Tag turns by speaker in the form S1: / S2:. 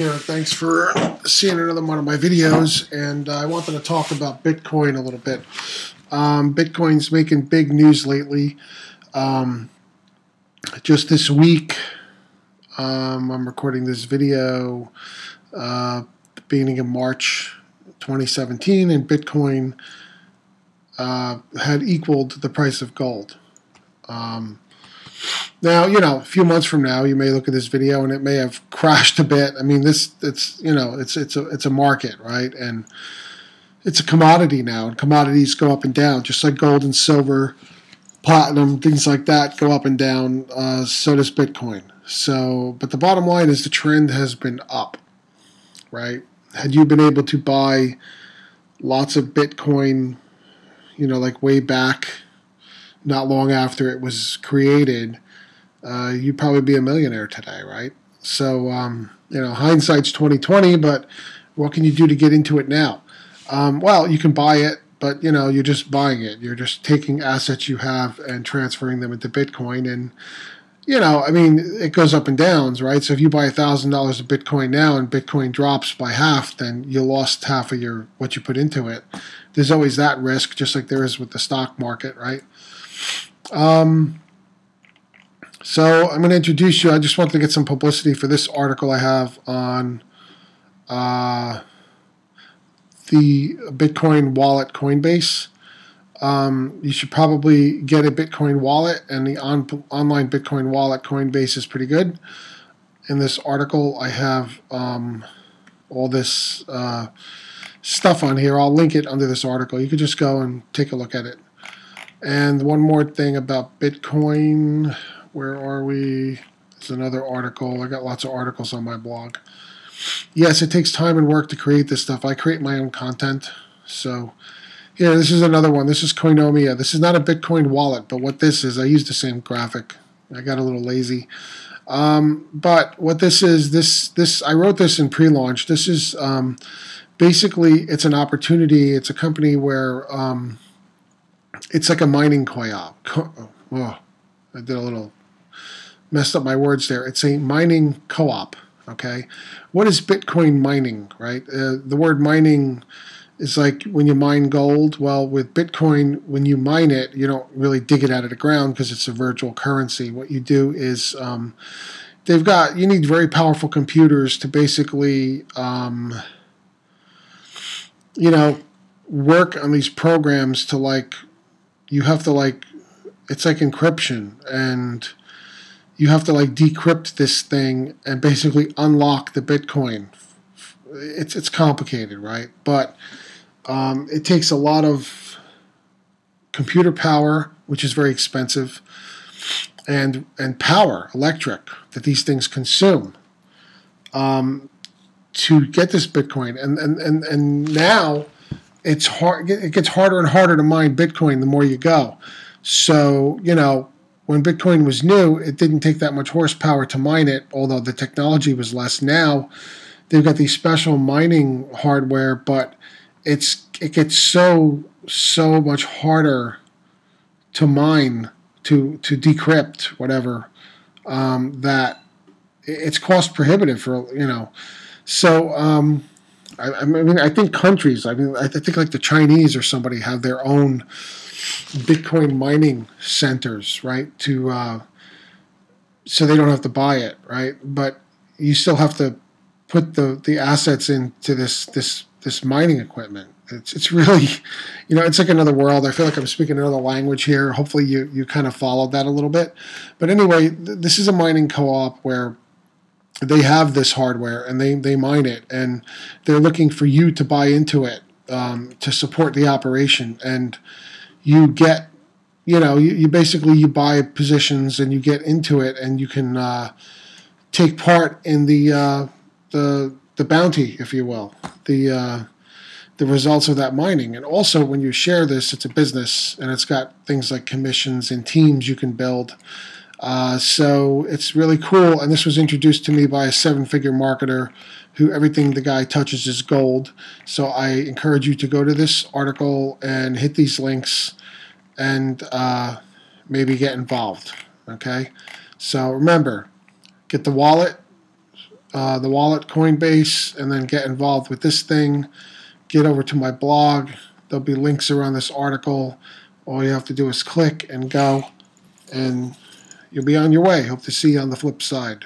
S1: Yeah, thanks for seeing another one of my videos. And uh, I wanted to talk about Bitcoin a little bit. Um, Bitcoin's making big news lately. Um, just this week, um, I'm recording this video uh, beginning of March 2017, and Bitcoin uh, had equaled the price of gold. Um, now, you know, a few months from now, you may look at this video and it may have crashed a bit. I mean, this it's you know, it's it's a it's a market, right? And it's a commodity now, and commodities go up and down, just like gold and silver, platinum, things like that go up and down. Uh, so does Bitcoin. So, but the bottom line is the trend has been up, right? Had you been able to buy lots of Bitcoin, you know, like way back not long after it was created, uh, you'd probably be a millionaire today, right? So, um, you know, hindsight's 2020, but what can you do to get into it now? Um, well, you can buy it, but you know, you're just buying it. You're just taking assets you have and transferring them into Bitcoin. And you know, I mean, it goes up and downs, right? So if you buy thousand dollars of Bitcoin now and Bitcoin drops by half, then you lost half of your what you put into it. There's always that risk, just like there is with the stock market, right? Um, so I'm going to introduce you. I just wanted to get some publicity for this article I have on uh, the Bitcoin wallet Coinbase. Um, you should probably get a Bitcoin wallet, and the on, online Bitcoin wallet Coinbase is pretty good. In this article, I have um, all this uh, stuff on here. I'll link it under this article. You can just go and take a look at it. And one more thing about Bitcoin. Where are we? It's another article. I got lots of articles on my blog. Yes, it takes time and work to create this stuff. I create my own content. So, yeah, this is another one. This is Coinomia. This is not a Bitcoin wallet, but what this is, I use the same graphic. I got a little lazy. Um, but what this is, this this I wrote this in pre-launch. This is um, basically it's an opportunity. It's a company where um, it's like a mining co-op. Co- oh, I did a little messed up my words there. It's a mining co-op. Okay, what is Bitcoin mining? Right, uh, the word mining is like when you mine gold. Well, with Bitcoin, when you mine it, you don't really dig it out of the ground because it's a virtual currency. What you do is um, they've got you need very powerful computers to basically um, you know work on these programs to like you have to like it's like encryption and you have to like decrypt this thing and basically unlock the bitcoin. It's it's complicated right? But um, it takes a lot of computer power which is very expensive and and power electric that these things consume um, to get this bitcoin. And and and, and now it's hard. It gets harder and harder to mine Bitcoin the more you go. So you know, when Bitcoin was new, it didn't take that much horsepower to mine it, although the technology was less. Now they've got these special mining hardware, but it's it gets so so much harder to mine to to decrypt whatever um, that it's cost prohibitive for you know. So um, I, I, mean, I think countries. I mean, I think like the Chinese or somebody have their own Bitcoin mining centers, right? To uh, so they don't have to buy it, right? But you still have to put the the assets into this this this mining equipment. It's it's really, you know, it's like another world. I feel like I'm speaking another language here. Hopefully, you you kind of followed that a little bit. But anyway, th- this is a mining co-op where they have this hardware and they, they mine it and they're looking for you to buy into it um, to support the operation. And you get you know you, you, basically you buy positions and you get into it and you can uh, take part in the uh, the the bounty if you will the uh, the results of that mining. And also when you share this it's a business and it's got things like commissions and teams you can build uh, so it's really cool. And this was introduced to me by a seven figure marketer who everything the guy touches is gold. So I encourage you to go to this article and hit these links and uh, maybe get involved. Okay. So remember, get the wallet, uh, the wallet Coinbase, and then get involved with this thing. Get over to my blog. There'll be links around this article. All you have to do is click and go. And You'll be on your way. Hope to see you on the flip side.